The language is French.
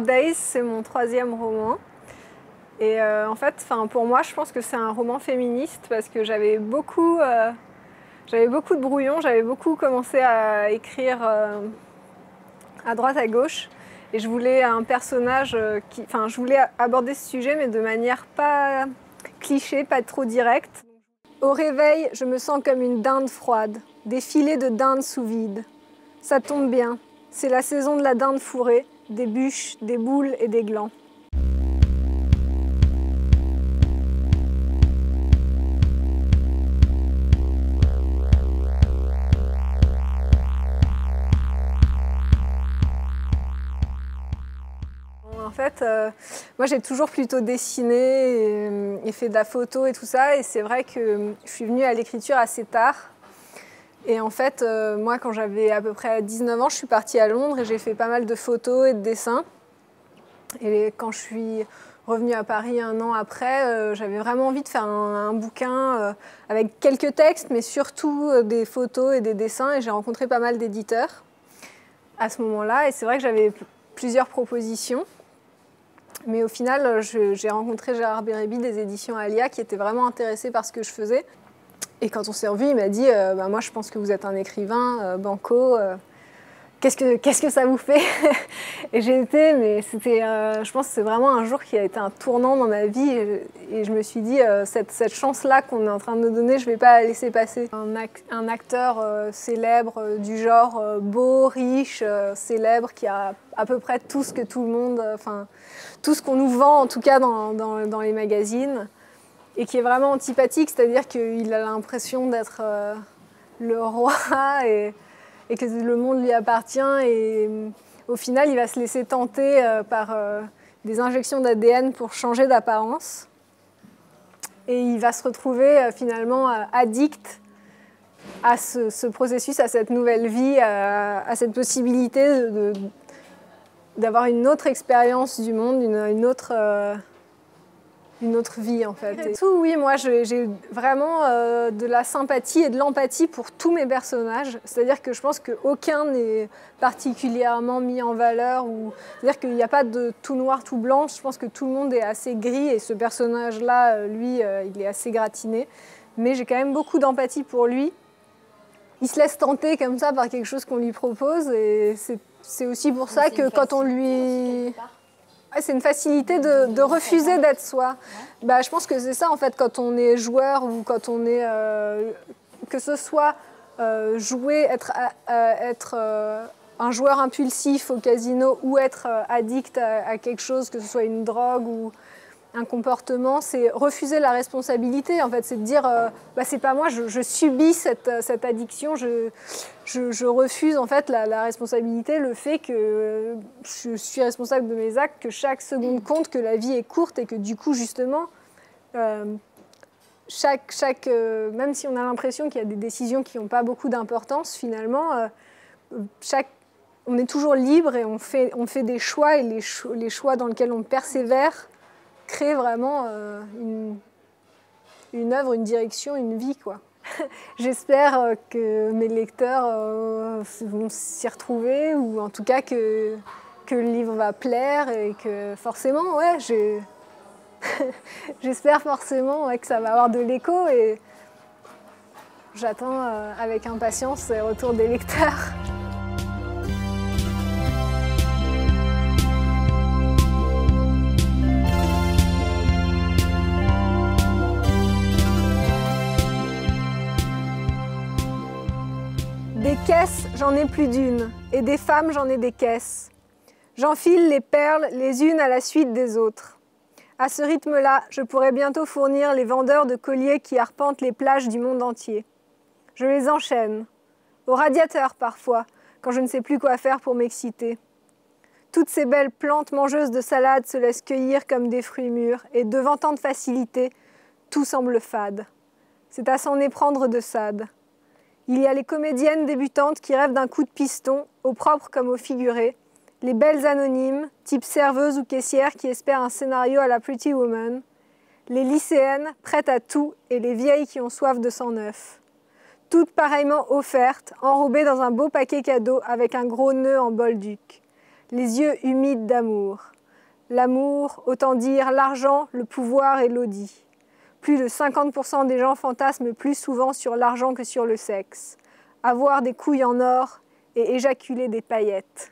Days, c'est mon troisième roman. Et euh, en fait, pour moi, je pense que c'est un roman féministe parce que j'avais beaucoup, euh, beaucoup de brouillons, j'avais beaucoup commencé à écrire euh, à droite, à gauche. Et je voulais un personnage. Enfin, je voulais aborder ce sujet, mais de manière pas cliché, pas trop directe. Au réveil, je me sens comme une dinde froide, des filets de dinde sous vide. Ça tombe bien, c'est la saison de la dinde fourrée, des bûches, des boules et des glands. En fait, euh, moi j'ai toujours plutôt dessiné et, fait de la photo et tout ça. Et c'est vrai que je suis venue à l'écriture assez tard. Et en fait, euh, moi quand j'avais à peu près 19 ans, je suis partie à Londres et j'ai fait pas mal de photos et de dessins. Et quand je suis revenue à Paris un an après, euh, j'avais vraiment envie de faire un, bouquin avec quelques textes, mais surtout des photos et des dessins. Et j'ai rencontré pas mal d'éditeurs à ce moment-là. Et c'est vrai que j'avais plusieurs propositions. Mais au final, j'ai rencontré Gérard Bérébi des éditions Alia qui était vraiment intéressé par ce que je faisais. Et quand on s'est revu, il m'a dit euh, bah, Moi, je pense que vous êtes un écrivain, euh, banco. Euh, qu'est-ce, que, que ça vous fait Et j'ai été, mais c'était, je pense que c'est vraiment un jour qui a été un tournant dans ma vie. Et, je me suis dit Cette, chance-là qu'on est en train de me donner, je ne vais pas la laisser passer. Un, acteur célèbre du genre beau, riche, célèbre, qui a à peu près tout ce que tout le monde. Enfin tout ce qu'on nous vend, en tout cas dans, les magazines, et qui est vraiment antipathique, c'est-à-dire qu'il a l'impression d'être euh, le roi et, que le monde lui appartient. Et euh, au final, il va se laisser tenter euh, par des injections d'ADN pour changer d'apparence. Et il va se retrouver finalement addict à ce, processus, à cette nouvelle vie, à, cette possibilité d'avoir une autre expérience du monde, une, autre, une autre vie en fait. Et tout, oui, moi j'ai vraiment euh, de la sympathie et de l'empathie pour tous mes personnages. C'est-à-dire que je pense qu'aucun n'est particulièrement mis en valeur. Ou... C'est-à-dire qu'il n'y a pas de tout noir, tout blanc. Je pense que tout le monde est assez gris et ce personnage-là, euh, lui, il est assez gratiné. Mais j'ai quand même beaucoup d'empathie pour lui. Il se laisse tenter comme ça par quelque chose qu'on lui propose et c'est c'est aussi pour ça que quand on lui... c'est une facilité de, refuser d'être soi. Bah, je pense que c'est ça en fait quand on est joueur ou quand on est... Euh, que ce soit euh, jouer, être, euh, être un joueur impulsif au casino ou être addict à, quelque chose, que ce soit une drogue ou, un comportement, c'est refuser la responsabilité. En fait, c'est de dire, euh, bah, c'est pas moi, je, subis cette, cette addiction, je, refuse en fait la, responsabilité, le fait que euh, je suis responsable de mes actes, que chaque seconde compte, que la vie est courte et que du coup, justement, euh, chaque, chaque, même si on a l'impression qu'il y a des décisions qui n'ont pas beaucoup d'importance, finalement, chaque on est toujours libre et on fait, on fait des choix et les, les choix dans lesquels on persévère créer vraiment euh, une, une œuvre, une direction, une vie. quoi. J'espère euh, que mes lecteurs euh, vont s'y retrouver ou en tout cas que, que le livre va plaire et que forcément, ouais, j'espère forcément que ça va avoir de l'écho et j'attends avec impatience les retours des lecteurs. j'en ai plus d'une, et des femmes, j'en ai des caisses. J'enfile les perles les unes à la suite des autres. À ce rythme-là, je pourrais bientôt fournir les vendeurs de colliers qui arpentent les plages du monde entier. Je les enchaîne, au radiateur parfois, quand je ne sais plus quoi faire pour m'exciter. Toutes ces belles plantes mangeuses de salade se laissent cueillir comme des fruits mûrs, et devant tant de facilité, tout semble fade. C'est à s'en éprendre de sade. Il y a les comédiennes débutantes qui rêvent d'un coup de piston, au propre comme au figuré, les belles anonymes, type serveuse ou caissière qui espèrent un scénario à la Pretty Woman, les lycéennes prêtes à tout et les vieilles qui ont soif de sang neuf. Toutes pareillement offertes, enrobées dans un beau paquet cadeau avec un gros nœud en bol duc. les yeux humides d'amour. L'amour, autant dire l'argent, le pouvoir et l'audit. Plus de 50% des gens fantasment plus souvent sur l'argent que sur le sexe. Avoir des couilles en or et éjaculer des paillettes.